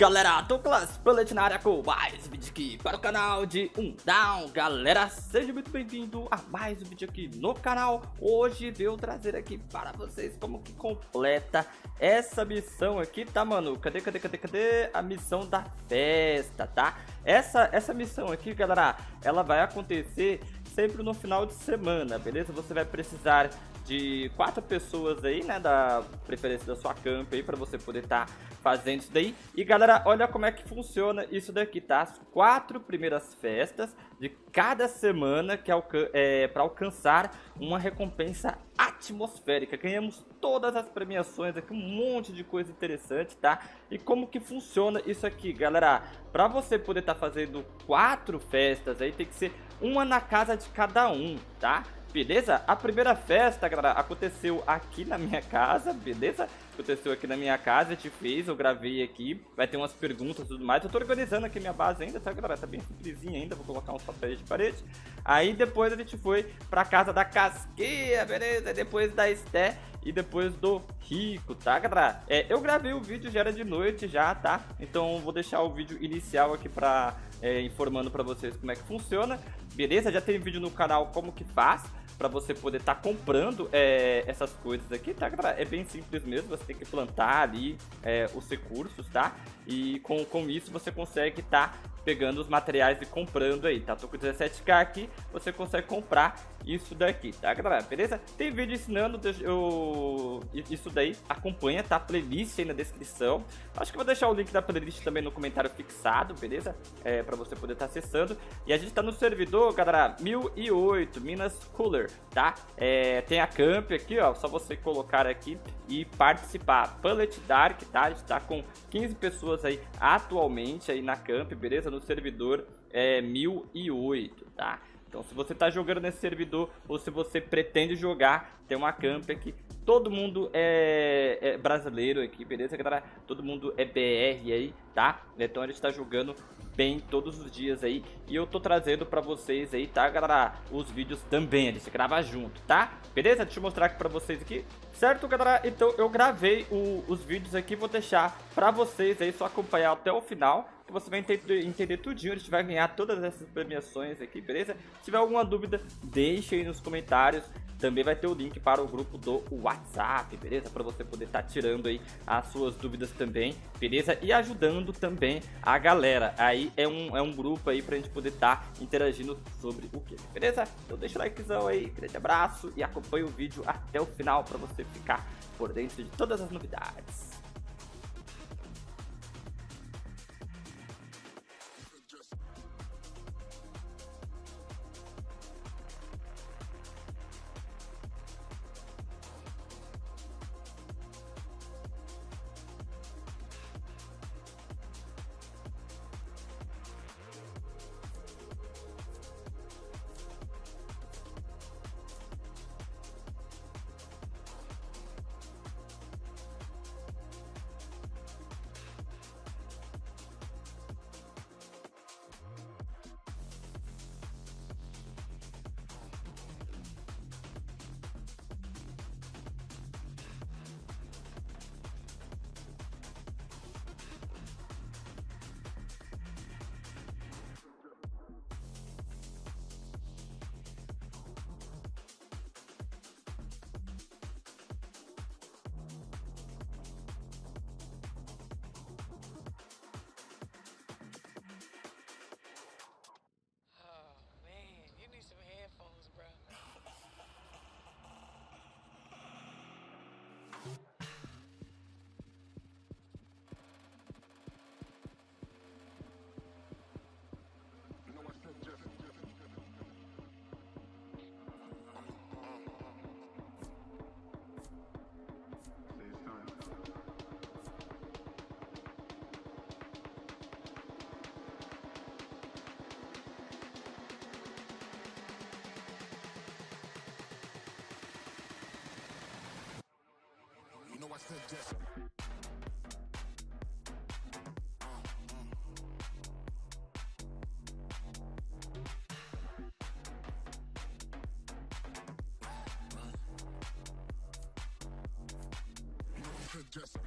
galera, Douglas Pellet na área com mais vídeo aqui para o canal de Um Down Galera, seja muito bem-vindo a mais um vídeo aqui no canal Hoje veio trazer aqui para vocês como que completa essa missão aqui, tá mano? Cadê, cadê, cadê, cadê a missão da festa, tá? Essa, essa missão aqui, galera, ela vai acontecer sempre no final de semana, beleza? Você vai precisar de quatro pessoas aí, né, da preferência da sua camp aí, para você poder estar tá fazendo isso daí. E galera, olha como é que funciona isso daqui, tá? As quatro primeiras festas de cada semana que alcan é, para alcançar uma recompensa atmosférica. Ganhamos todas as premiações aqui, um monte de coisa interessante, tá? E como que funciona isso aqui, galera? Para você poder estar tá fazendo quatro festas aí, tem que ser uma na casa de cada um, tá? Beleza? A primeira festa, galera, aconteceu aqui na minha casa, beleza? Aconteceu aqui na minha casa, a gente fez, eu gravei aqui, vai ter umas perguntas e tudo mais. Eu tô organizando aqui minha base ainda, tá, galera? Tá bem simplesinha ainda, vou colocar uns papéis de parede. Aí depois a gente foi pra casa da Casqueia, beleza? Depois da Esté e depois do Rico, tá, galera? É, eu gravei o vídeo, já era de noite já, tá? Então vou deixar o vídeo inicial aqui pra... É, informando pra vocês como é que funciona, beleza? Já tem vídeo no canal como que faz para você poder estar tá comprando é, essas coisas aqui, tá, galera? É bem simples mesmo, você tem que plantar ali é, os recursos, tá? E com, com isso você consegue estar tá pegando os materiais e comprando aí, tá? Tô com 17k aqui, você consegue comprar isso daqui, tá, galera? Beleza? Tem vídeo ensinando eu... isso daí, acompanha, tá? Playlist aí na descrição. Acho que vou deixar o link da playlist também no comentário fixado, beleza? É, pra você poder estar tá acessando. E a gente tá no servidor, galera, 1008, Minas Cooler, tá? É, tem a camp aqui, ó, só você colocar aqui e participar. Bullet Dark, tá? A gente tá com 15 pessoas aí atualmente aí na camp, beleza? No servidor é 1008, tá? Então, se você está jogando nesse servidor ou se você pretende jogar, tem uma camp aqui. Todo mundo é, é brasileiro aqui, beleza, galera? Todo mundo é BR aí, tá? Então a gente está jogando bem todos os dias aí. E eu tô trazendo pra vocês aí, tá, galera? Os vídeos também, a gente grava junto, tá? Beleza? Deixa eu mostrar aqui pra vocês aqui. Certo, galera? Então eu gravei o, os vídeos aqui, vou deixar pra vocês aí, só acompanhar até o final que você vai entender, entender tudinho, a gente vai ganhar todas essas premiações aqui, beleza? Se tiver alguma dúvida, deixe aí nos comentários. Também vai ter o link para o grupo do WhatsApp, beleza? Para você poder estar tá tirando aí as suas dúvidas também, beleza? E ajudando também a galera. Aí é um, é um grupo aí para a gente poder estar tá interagindo sobre o que, beleza? Então deixa o likezão aí, grande abraço e acompanhe o vídeo até o final para você ficar por dentro de todas as novidades. Just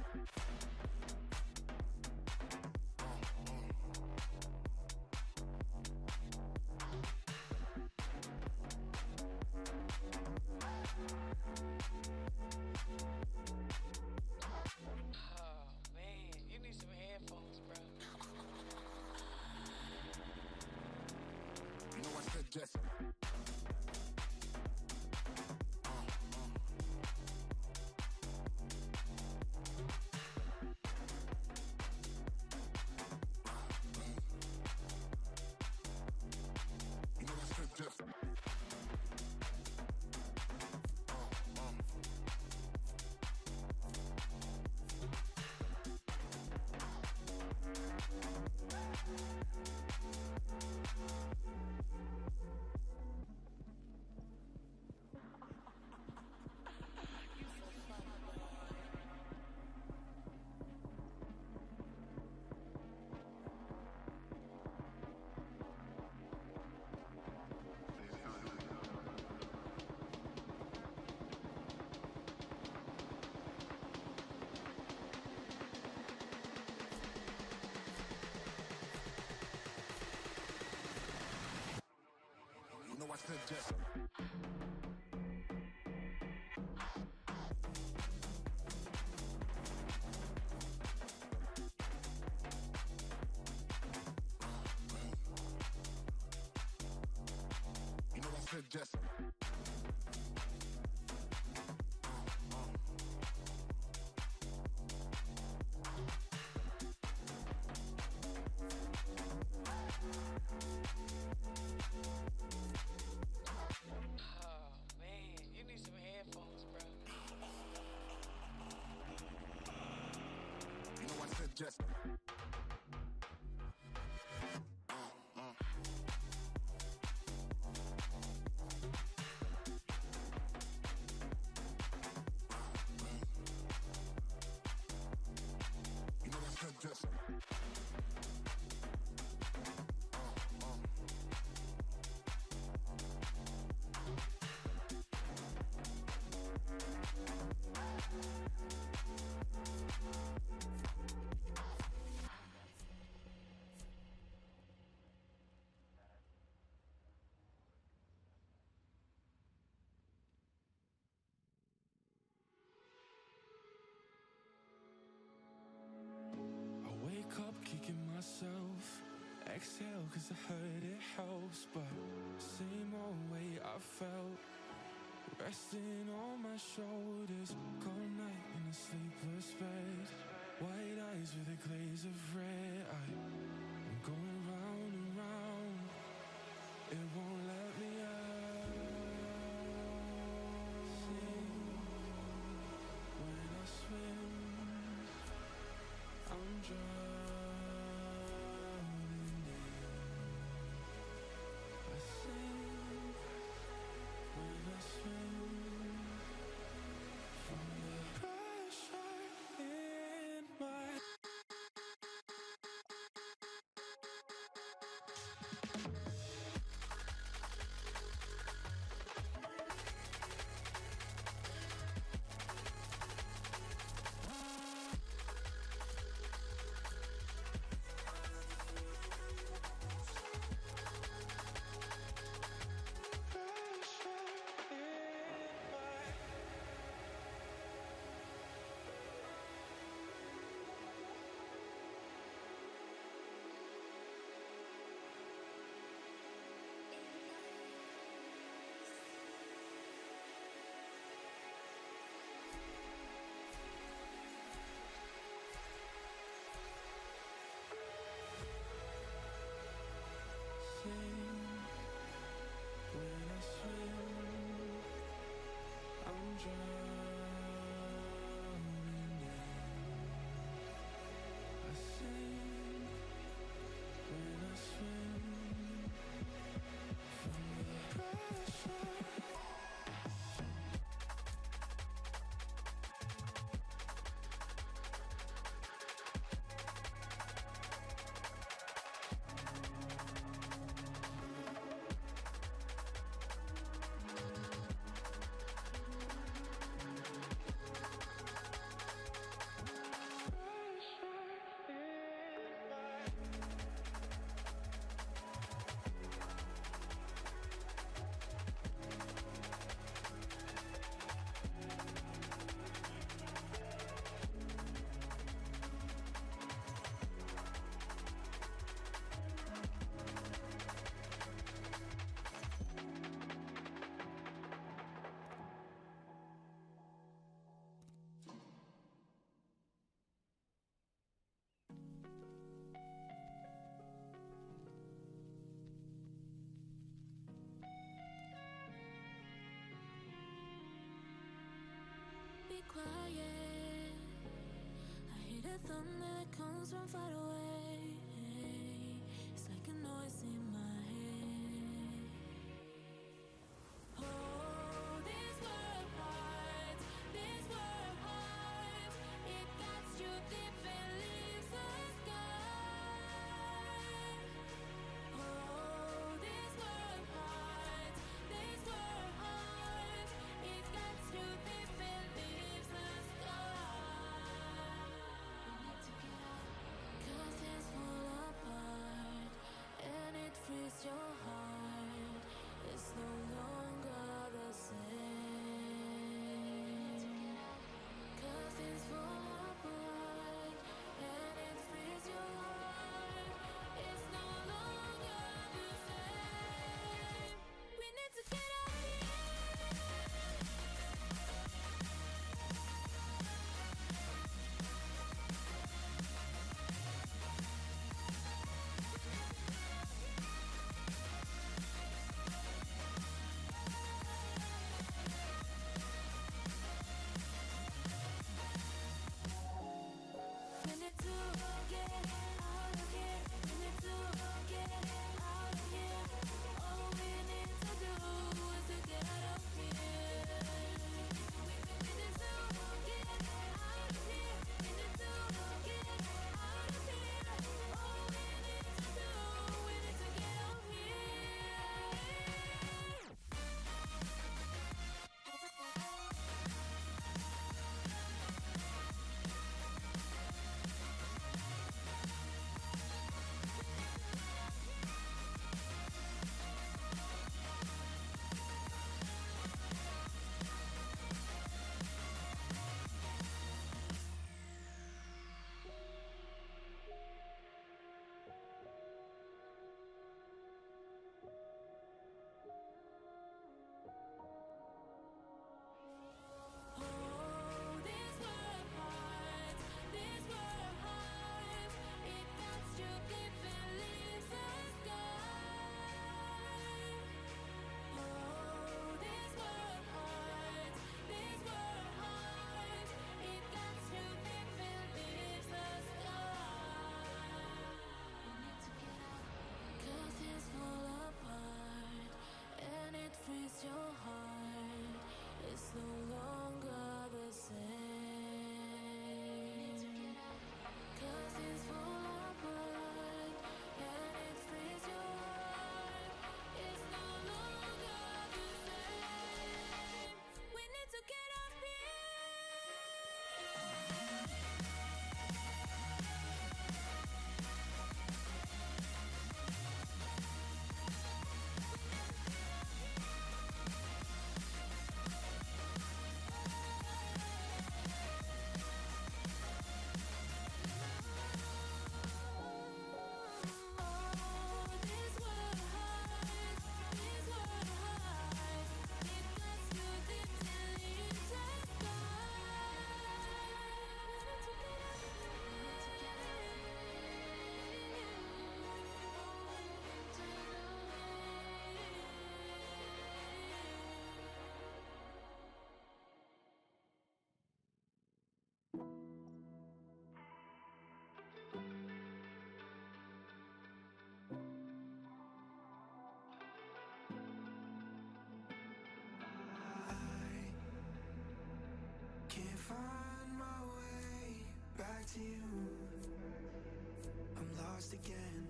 I could just. just myself. Exhale, cause I heard it helps. But same old way I felt. Resting on my shoulders. Cold night in a sleepless bed. White eyes with a glaze of red. I, I'm going round and round. It won't that comes from far away. you. I'm lost again.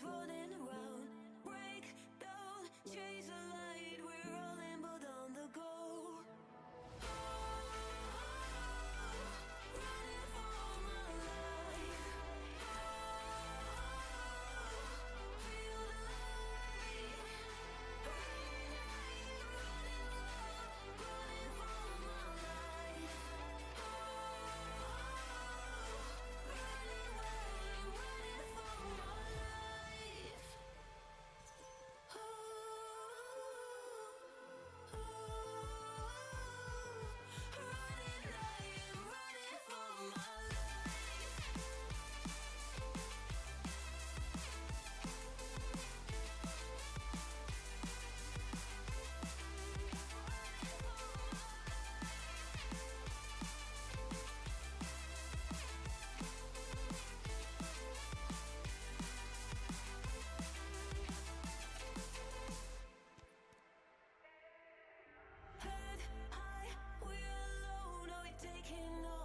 부대 can